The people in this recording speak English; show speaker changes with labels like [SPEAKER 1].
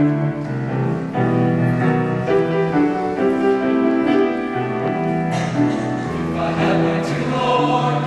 [SPEAKER 1] If I had my two more.